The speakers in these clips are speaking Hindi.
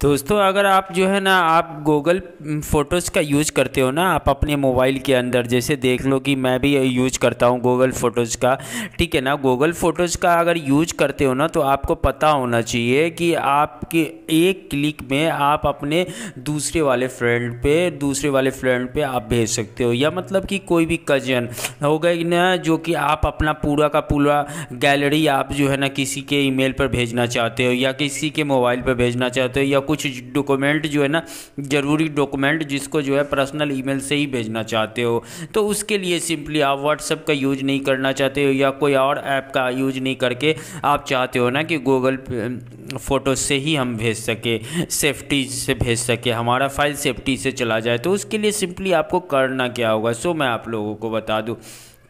दोस्तों, अगर आप जो है ना, आप गूगल फ़ोटोज़ का यूज़ करते हो ना, आप अपने मोबाइल के अंदर, जैसे देख लो कि मैं भी यूज़ करता हूँ गूगल फ़ोटोज़ का, ठीक है ना? गूगल फ़ोटोज़ का अगर यूज़ करते हो ना तो आपको पता होना चाहिए कि आपके एक क्लिक में आप अपने दूसरे वाले फ्रेंड पे, दूसरे वाले फ्रेंड पे आप भेज सकते हो। या मतलब कि कोई भी कज़न हो गई ना, जो कि आप अपना पूरा का पूरा गैलरी आप जो है ना, किसी के ईमेल पर भेजना चाहते हो या किसी के मोबाइल पर भेजना चाहते हो या कुछ डॉक्यूमेंट जो है ना, ज़रूरी डॉक्यूमेंट जिसको जो है पर्सनल ईमेल से ही भेजना चाहते हो। तो उसके लिए सिंपली आप व्हाट्सअप का यूज़ नहीं करना चाहते हो या कोई और ऐप का यूज़ नहीं करके आप चाहते हो ना कि गूगल फ़ोटो से ही हम भेज सके सेफ्टी से भेज सके, हमारा फ़ाइल सेफ्टी से चला जाए। तो उसके लिए सिंपली आपको करना क्या होगा? सो मैं आप लोगों को बता दूँ।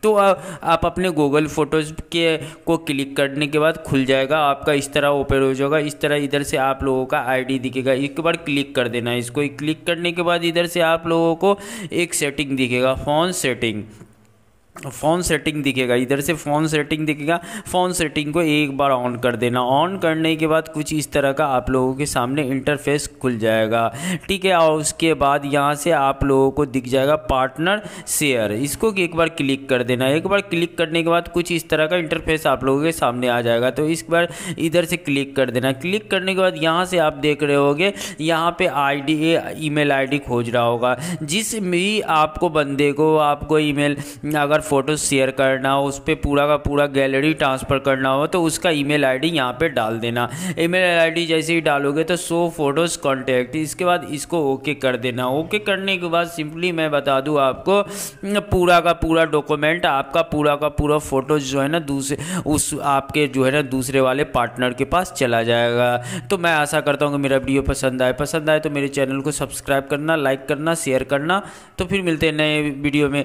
तो आप अपने गूगल फ़ोटोज़ के, को क्लिक करने के बाद खुल जाएगा। आपका इस तरह ओपन हो जाएगा। इस तरह इधर से आप लोगों का आईडी दिखेगा। एक बार क्लिक कर देना। इसको क्लिक करने के बाद इधर से आप लोगों को एक सेटिंग दिखेगा। फ़ोन सेटिंग फ़ोन सेटिंग दिखेगा, इधर से फ़ोन सेटिंग दिखेगा, फ़ोन सेटिंग को एक बार ऑन कर देना। ऑन करने के बाद कुछ इस तरह का आप लोगों के सामने इंटरफेस खुल जाएगा। ठीक है, और उसके बाद यहाँ से आप लोगों को दिख जाएगा पार्टनर शेयर। इसको एक बार क्लिक कर देना। एक बार क्लिक करने के बाद कुछ इस तरह का इंटरफेस आप लोगों के सामने आ जाएगा। तो इस बार इधर से क्लिक कर देना। क्लिक करने के बाद यहाँ से आप देख रहे होगे, यहाँ पे डी ईमेल आईडी खोज रहा होगा। जिस भी आपको बंदे को, आपको ईमेल अगर फ़ोटो शेयर करना हो उस पर पूरा का पूरा गैलरी ट्रांसफ़र करना हो तो उसका ईमेल आईडी यहाँ पे डाल देना। ईमेल आईडी जैसे ही डालोगे तो सो फ़ोटोज़ कॉन्टैक्ट इसके बाद इसको ओके कर देना। ओके करने के बाद सिंपली मैं बता दूँ आपको, पूरा का पूरा डॉक्यूमेंट आपका पूरा का पूरा फ़ोटोज़ जो है ना दूसरे उस आपके जो है ना, दूसरे वाले पार्टनर के पास चला जाएगा। तो मैं आशा करता हूँ कि मेरा वीडियो पसंद आए। पसंद आए तो मेरे चैनल को सब्सक्राइब करना लाइक करना शेयर करना। तो फिर मिलते हैं नए वीडियो में।